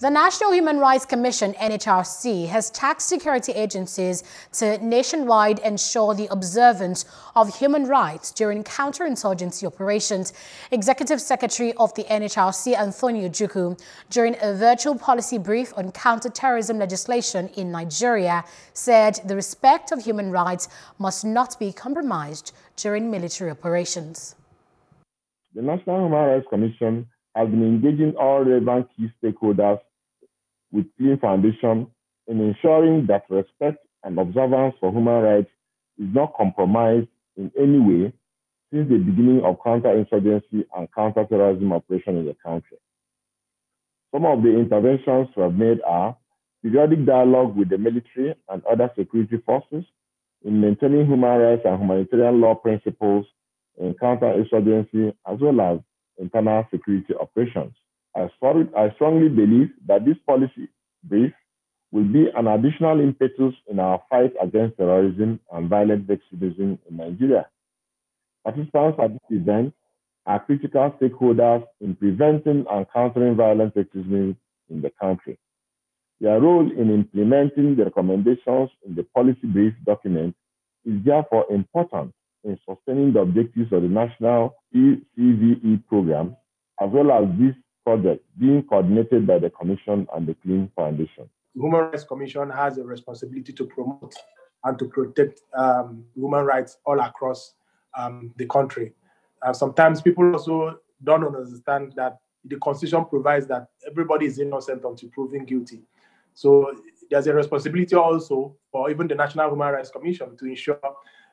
The National Human Rights Commission, NHRC, has tasked security agencies to nationwide ensure the observance of human rights during counterinsurgency operations. Executive Secretary of the NHRC, Anthony Ojukwu, during a virtual policy brief on counterterrorism legislation in Nigeria, said the respect of human rights must not be compromised during military operations. The National Human Rights Commission has been engaging all relevant key stakeholders with CLEEN Foundation in ensuring that respect and observance for human rights is not compromised in any way since the beginning of counterinsurgency and counterterrorism operation in the country. Some of the interventions we have made are periodic dialogue with the military and other security forces in maintaining human rights and humanitarian law principles in counterinsurgency as well as internal security operations. I, I strongly believe that this policy brief will be an additional impetus in our fight against terrorism and violent extremism in Nigeria. Participants at this event are critical stakeholders in preventing and countering violent extremism in the country. Their role in implementing the recommendations in the policy brief document is therefore important in sustaining the objectives of the National PCVE program, as well as this project being coordinated by the Commission and the CLEEN Foundation. The Human Rights Commission has a responsibility to promote and to protect um, human rights all across um, the country. Uh, sometimes people also don't understand that the Constitution provides that everybody is innocent until proven guilty. So there's a responsibility also for even the National Human Rights Commission to ensure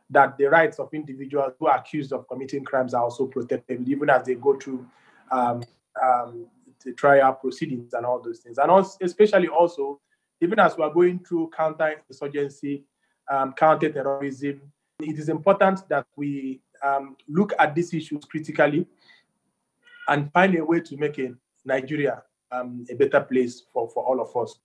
that the rights of individuals who are accused of committing crimes are also protected, even as they go through um, um, the trial proceedings and all those things. And also, especially also, even as we are going through counter-insurgency, um, counter-terrorism, it is important that we um, look at these issues critically and find a way to make a Nigeria um, a better place for, for all of us.